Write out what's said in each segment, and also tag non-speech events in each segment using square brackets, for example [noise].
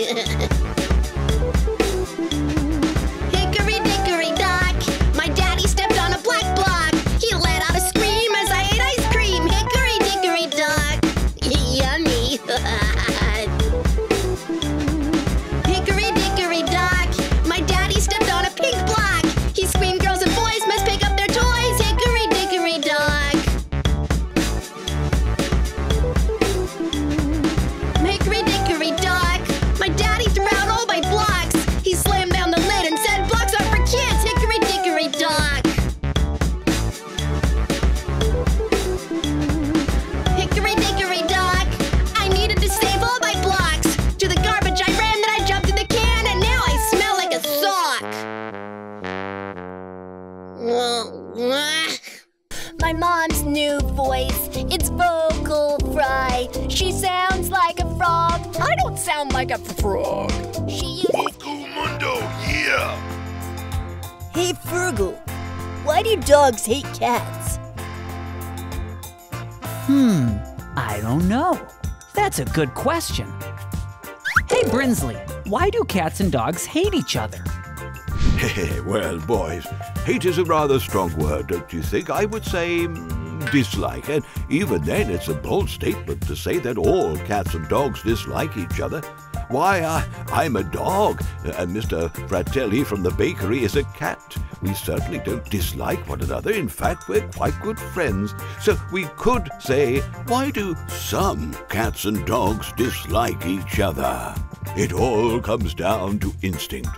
Yeah. Sounds like a frog. I don't sound like a frog. She uses. Mundo, yeah! Hey, Fergal, why do dogs hate cats? Hmm, I don't know. That's a good question. Hey, Brinsley, why do cats and dogs hate each other? [laughs] well, boys, hate is a rather strong word, don't you think? I would say mm, dislike, and even then it's a bold statement to say that all cats and dogs dislike each other. Why, I, I'm a dog, and Mr. Fratelli from the bakery is a cat. We certainly don't dislike one another. In fact, we're quite good friends. So we could say, why do some cats and dogs dislike each other? It all comes down to instinct.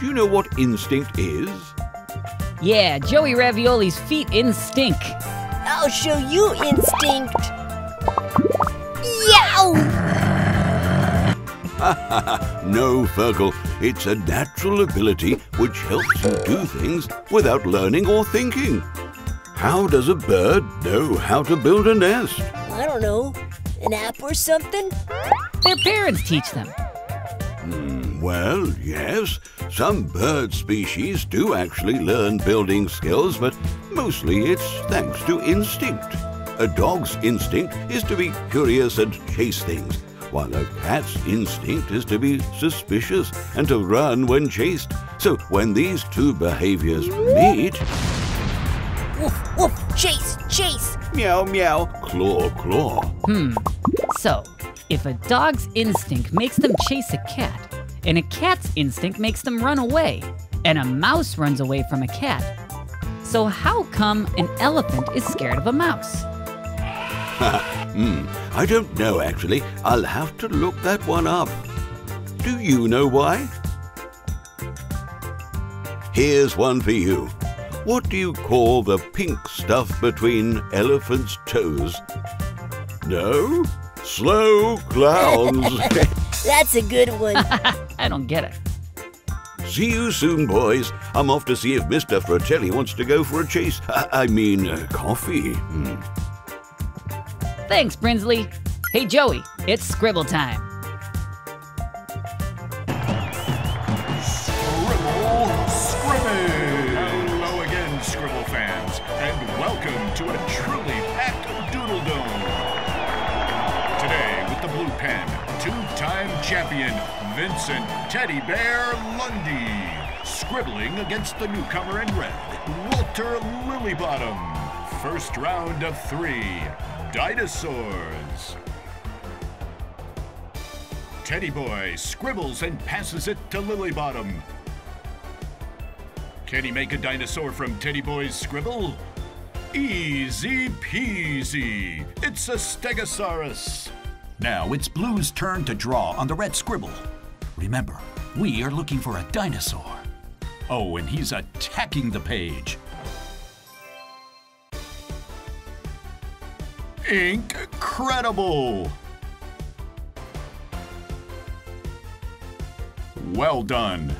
Do you know what instinct is? Yeah, Joey Ravioli's feet in stink. I'll show you instinct. Yow! [laughs] no, Fergal. It's a natural ability which helps you do things without learning or thinking. How does a bird know how to build a nest? I don't know. An app or something? Their parents teach them. Hmm, well, yes. Some bird species do actually learn building skills, but mostly it's thanks to instinct. A dog's instinct is to be curious and chase things, while a cat's instinct is to be suspicious and to run when chased. So when these two behaviors meet, Woof, woof, chase, chase. meow meow, claw claw. Hmm. So, if a dog's instinct makes them chase a cat, and a cat's instinct makes them run away, and a mouse runs away from a cat, so how come an elephant is scared of a mouse? [laughs] Hmm, I don't know actually. I'll have to look that one up. Do you know why? Here's one for you. What do you call the pink stuff between elephants' toes? No? Slow clowns. [laughs] That's a good one. [laughs] I don't get it. See you soon, boys. I'm off to see if Mr. Fratelli wants to go for a chase. I, I mean, uh, coffee. Hmm. Thanks, Brinsley. Hey, Joey, it's scribble time. Scribble Scrimmage! Hello again, Scribble fans, and welcome to a truly packed Doodle Dome. Today, with the blue pen, two-time champion Vincent Teddy Bear Lundy, scribbling against the newcomer in red, Walter Lilybottom. First round of three, dinosaurs. Teddy Boy scribbles and passes it to Lilybottom. Can he make a dinosaur from Teddy Boy's scribble? Easy peasy. It's a Stegosaurus. Now it's Blue's turn to draw on the red scribble. Remember, we are looking for a dinosaur. Oh, and he's attacking the page. Incredible! Well done.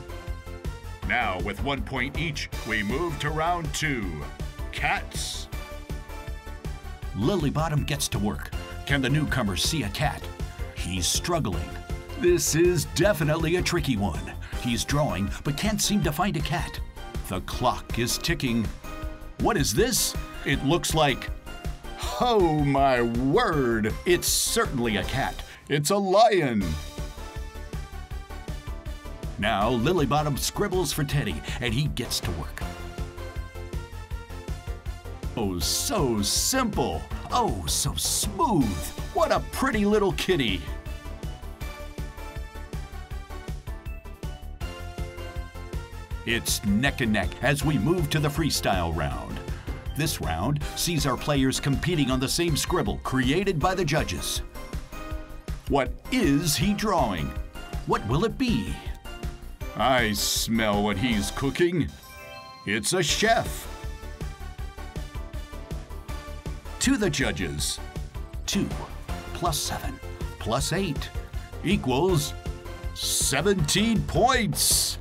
Now, with one point each, we move to round two. Cats. Lilybottom gets to work. Can the newcomer see a cat? He's struggling. This is definitely a tricky one. He's drawing, but can't seem to find a cat. The clock is ticking. What is this? It looks like. Oh my word! It's certainly a cat. It's a lion. Now Lilybottom scribbles for Teddy, and he gets to work. Oh, so simple. Oh, so smooth. What a pretty little kitty. It's neck and neck as we move to the freestyle round. This round sees our players competing on the same scribble created by the judges. What is he drawing? What will it be? I smell what he's cooking. It's a chef. To the judges 2 plus 7 plus 8 equals 17 points.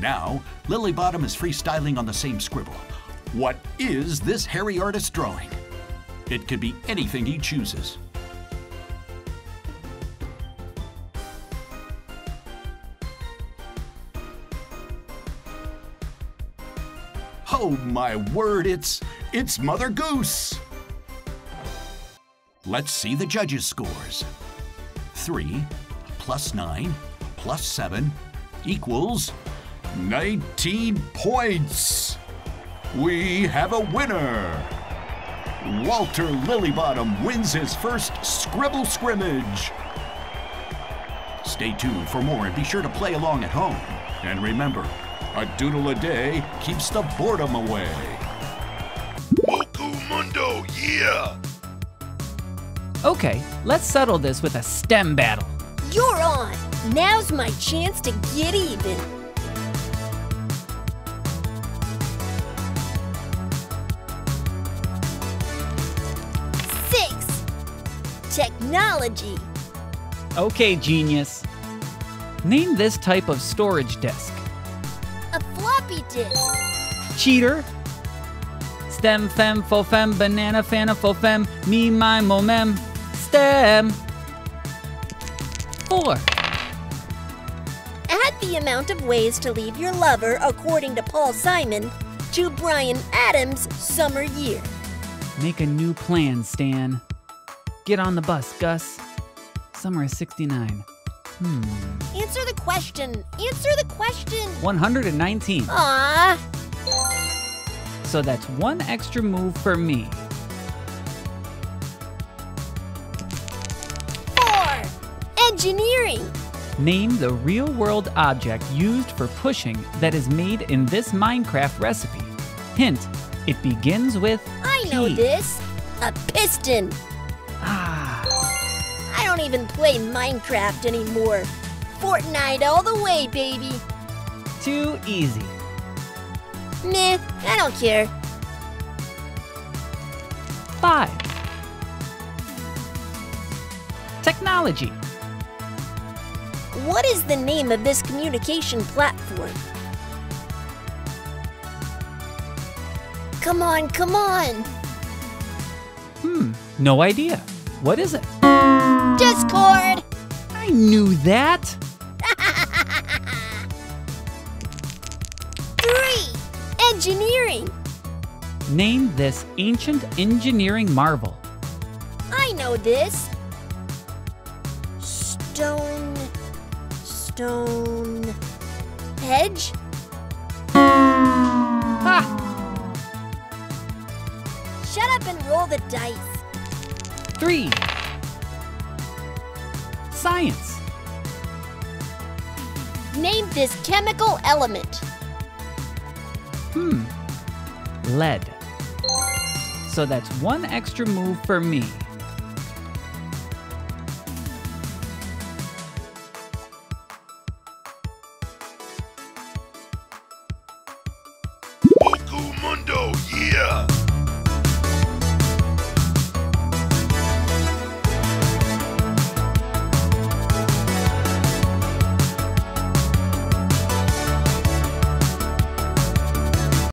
Now, Lilybottom is freestyling on the same scribble. What is this hairy artist drawing? It could be anything he chooses. Oh my word, it's it's Mother Goose. Let's see the judges' scores. 3 plus 9 plus 7 equals 19 points. We have a winner. Walter Lilybottom wins his first Scribble Scrimmage. Stay tuned for more and be sure to play along at home. And remember, a doodle a day keeps the boredom away. Moku Mundo, yeah! Okay, let's settle this with a STEM battle. You're on. Now's my chance to get even. Technology. Okay, genius. Name this type of storage disk. A floppy disk. Cheater. Stem, fem, fo, fem, banana, fana, fo, fem, me, my, mo, mem. Stem. Four. Add the amount of ways to leave your lover, according to Paul Simon, to Bryan Adams' summer year. Make a new plan, Stan. Get on the bus, Gus. Summer is 69. Hmm. Answer the question. Answer the question. 119. Ah, So that's one extra move for me. four. Engineering. Name the real world object used for pushing that is made in this Minecraft recipe. Hint, it begins with I know this. A piston. Even play Minecraft anymore. Fortnite all the way, baby. too easy. Meh, I don't care. Five. Technology. What is the name of this communication platform? Come on, come on. Hmm, no idea. What is it? Discord. I knew that. [laughs] Three. Engineering. Name this ancient engineering marvel. I know this. Stone. Stone. Hedge? Ha! Shut up and roll the dice. Three. Science. Name this chemical element. Hmm. Lead. So that's one extra move for me. Mundo, yeah!